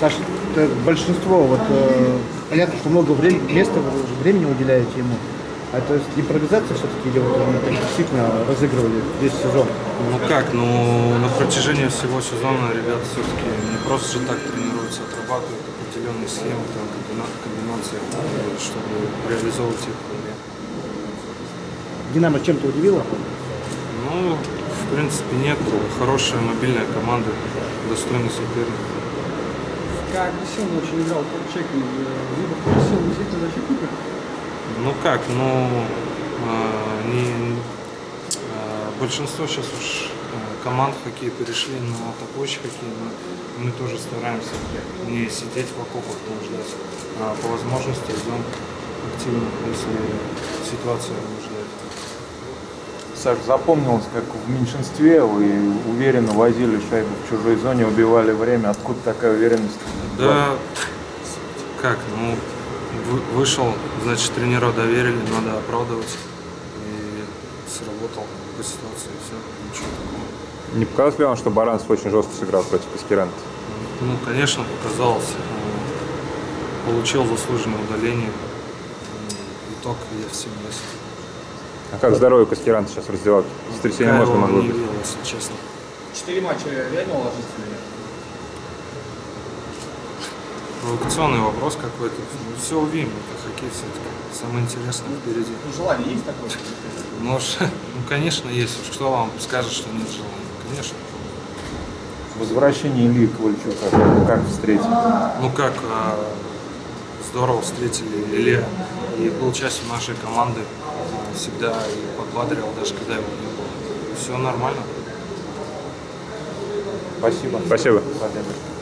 Саша, большинство, вот э, понятно, что много времени, места, времени уделяете ему. А то есть импровизация все-таки или вот они действительно разыгрывали весь сезон? Ну как, ну на протяжении всего сезона ребята все-таки не просто же так тренируются, отрабатывают определенные схемы, там, комбина- комбинации, чтобы реализовывать их в игре. Динамо чем-то удивила? Ну, в принципе, нет. Хорошая мобильная команда, достойный соперник. Как агрессивно очень играл Чек, либо просил действительно защитника. Ну как, ну э, не, э, большинство сейчас уж э, команд в хоккей перешли на атакующий хоккей, но мы тоже стараемся не сидеть в окопах, там ждать, а по возможности идем активно, если ситуация вынуждает. Саш, запомнилось, как в меньшинстве вы уверенно возили шайбу в чужой зоне, убивали время. Откуда такая уверенность? Да, как, ну, вы- вышел, значит, тренера доверили, надо оправдывать. И сработал по ситуации, и все, ничего такого. Не показалось ли вам, что Баранцев очень жестко сыграл против Аскеранта? Ну, конечно, показалось. Получил заслуженное удаление. Итог я всем ясен. А как здоровье Каскеранта сейчас в раздевалке? Сотрясение мозга могло не быть. если честно. Четыре матча реально ложится или нет? Провокационный вопрос какой-то. Ну, все увидим, это хоккей все-таки. Самое интересное впереди. Ну, желание есть такое? Ну, ну, конечно, есть. Кто вам скажет, что нет желания? Конечно. Возвращение Ильи Ковальчука, как встретить? Ну как, а, здорово встретили Илья и был частью нашей команды. Всегда и подбадривал, даже когда его не было. Все нормально. Спасибо. Спасибо. Владимир.